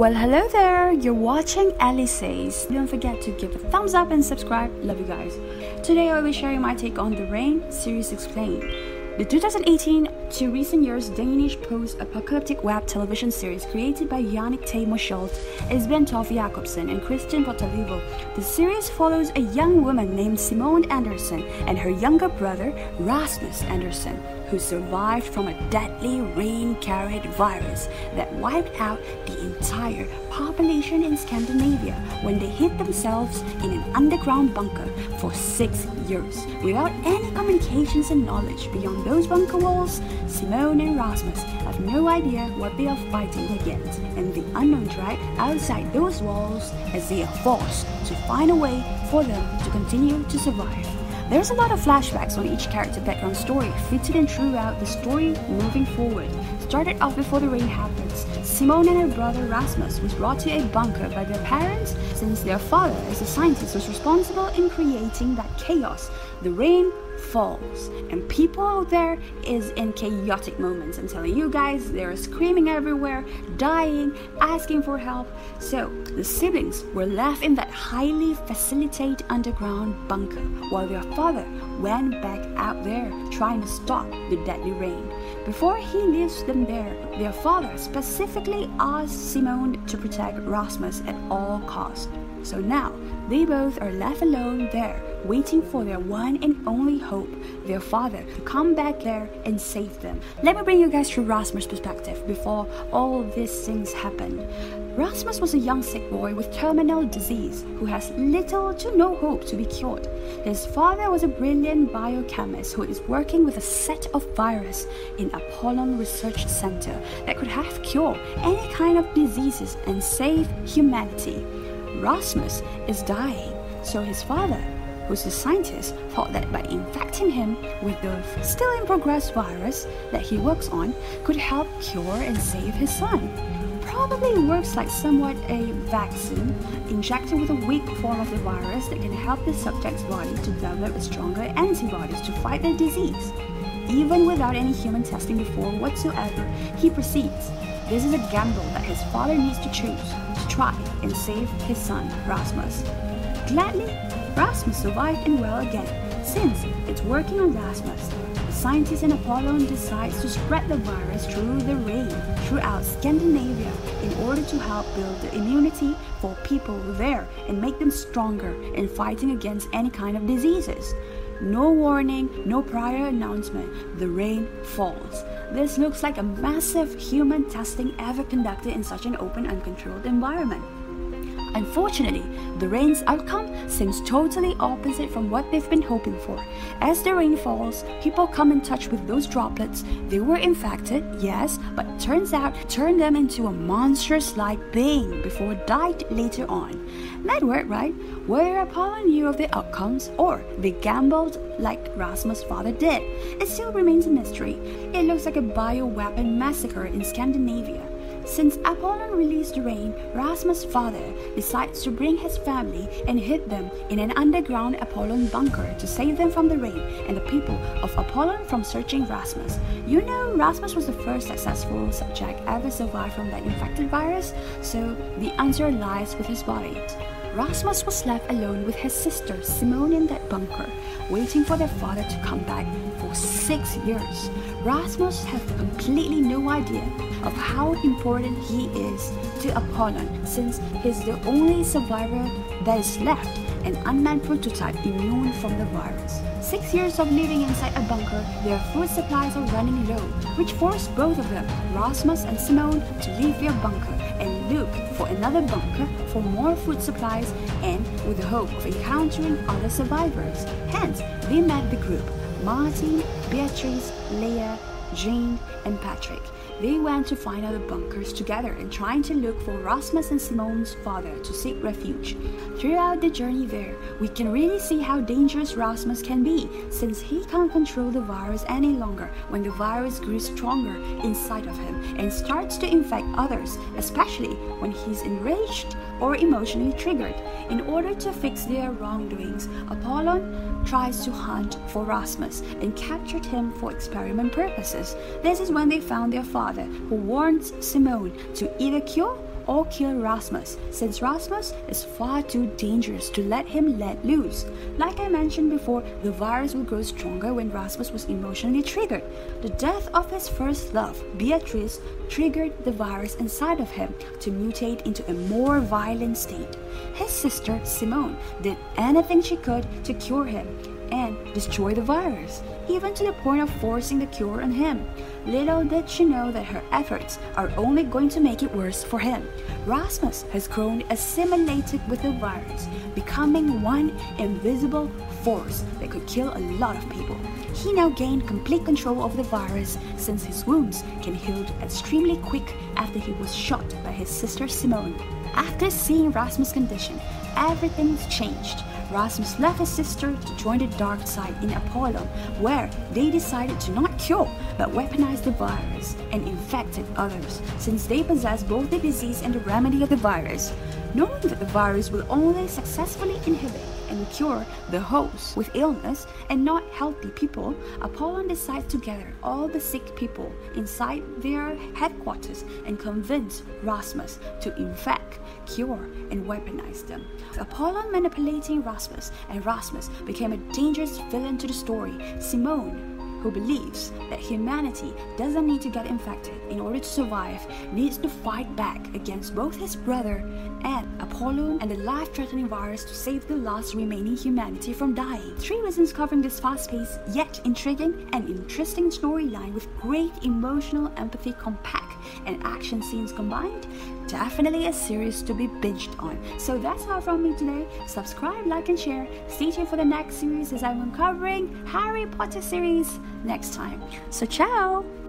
Well, hello there. You're watching Ellie Says. Don't forget to give a thumbs up and subscribe. Love you guys. Today I'll be sharing my take on The Rain series explained. The 2018 to recent years Danish post-apocalyptic web television series created by Jannik Tai Mosholt, Esben Toft Jacobsen, and Christian Potalivo. The series follows a young woman named Simone Andersen and her younger brother Rasmus Andersen, who survived from a deadly rain-carried virus that wiped out the entire population in Scandinavia when they hid themselves in an underground bunker for six years without any communications and knowledge beyond those bunker walls. Simone and Rasmus have no idea what they are fighting against and the unknown threat outside those walls as they are forced to find a way for them to continue to survive. There's a lot of flashbacks on each character background story, fitted in throughout the story moving forward. Started off before the rain happens. Simone and her brother Rasmus was brought to a bunker by their parents since their father, as a scientist, was responsible in creating that chaos. The rain falls. And people out there is in chaotic moments. I'm telling you guys they're screaming everywhere dying asking for help. So the siblings were left in that highly facilitated underground bunker while their father went back out there trying to stop the deadly rain. Before he leaves them there their father specifically asked simone to protect rasmus at all costs so now they both are left alone there, waiting for their one and only hope, their father, to come back there and save them. Let me bring you guys through Rasmus' perspective before all these things happened. Rasmus was a young sick boy with terminal disease who has little to no hope to be cured. His father was a brilliant biochemist who is working with a set of virus in Apollon Research Center that could have cure any kind of diseases and save humanity. Rasmus is dying, so his father, who's a scientist, thought that by infecting him with the still in progress virus that he works on could help cure and save his son. Probably works like somewhat a vaccine injected with a weak form of the virus that can help the subject's body to develop stronger antibodies to fight the disease. Even without any human testing before whatsoever, he proceeds. This is a gamble that his father needs to choose try and save his son, Rasmus. Gladly, Rasmus survived and well again. Since it's working on Rasmus, the scientists in Apollon decides to spread the virus through the rain throughout Scandinavia in order to help build the immunity for people there and make them stronger in fighting against any kind of diseases. No warning, no prior announcement, the rain falls. This looks like a massive human testing ever conducted in such an open, uncontrolled environment. Unfortunately, the rain's outcome seems totally opposite from what they've been hoping for. As the rain falls, people come in touch with those droplets. They were infected, yes, but turns out turned them into a monstrous-like being before died later on. That worked, right? Whether Apollon knew of the outcomes or they gambled like Rasmus' father did, it still remains a mystery. It looks like a bioweapon massacre in Scandinavia. Since Apollon released rain, Rasmus' father decides to bring his family and hid them in an underground Apollon bunker to save them from the rain and the people of Apollon from searching Rasmus. You know, Rasmus was the first successful subject ever survived from that infected virus, so the answer lies with his body. Rasmus was left alone with his sister Simone in that bunker, waiting for their father to come back for six years. Rasmus has completely no idea of how important he is to Apollon since he's the only survivor that is left, an unmanned prototype immune from the virus. Six years of living inside a bunker, their food supplies are running low, which forced both of them, Rasmus and Simone, to leave their bunker and look for another bunker for more food supplies and with the hope of encountering other survivors. Hence, they met the group Martin, Beatrice, Leah, Jean, and Patrick. They went to find out the bunkers together and trying to look for Rasmus and Simone's father to seek refuge. Throughout the journey there, we can really see how dangerous Rasmus can be since he can't control the virus any longer when the virus grew stronger inside of him and starts to infect others, especially when he's enraged or emotionally triggered. In order to fix their wrongdoings, Apollon tries to hunt for Rasmus and captured him for experiment purposes. This is when they found their father, who warns Simone to either cure or kill Rasmus, since Rasmus is far too dangerous to let him let loose. Like I mentioned before, the virus will grow stronger when Rasmus was emotionally triggered. The death of his first love, Beatrice, triggered the virus inside of him to mutate into a more violent state. His sister, Simone, did anything she could to cure him and destroy the virus, even to the point of forcing the cure on him. Little did she know that her efforts are only going to make it worse for him. Rasmus has grown assimilated with the virus, becoming one invisible force that could kill a lot of people. He now gained complete control of the virus since his wounds can heal extremely quick after he was shot by his sister Simone. After seeing Rasmus' condition, everything's changed. Rasmus left his sister to join the dark side in Apollon, where they decided to not cure but weaponize the virus and infected others, since they possess both the disease and the remedy of the virus. Knowing that the virus will only successfully inhibit and cure the host with illness and not healthy people, Apollon decides to gather all the sick people inside their headquarters and convince Rasmus to infect, cure, and weaponize them. Apollon manipulating Rasmus, and Rasmus became a dangerous villain to the story. Simone who believes that humanity doesn't need to get infected in order to survive, needs to fight back against both his brother and Apollon and the life-threatening virus to save the last remaining humanity from dying. Three reasons covering this fast-paced yet intriguing and interesting storyline with great emotional empathy compact and action scenes combined. Definitely a series to be binged on. So that's all from me today. Subscribe, like, and share. Stay tuned for the next series as I'm uncovering Harry Potter series next time. So ciao!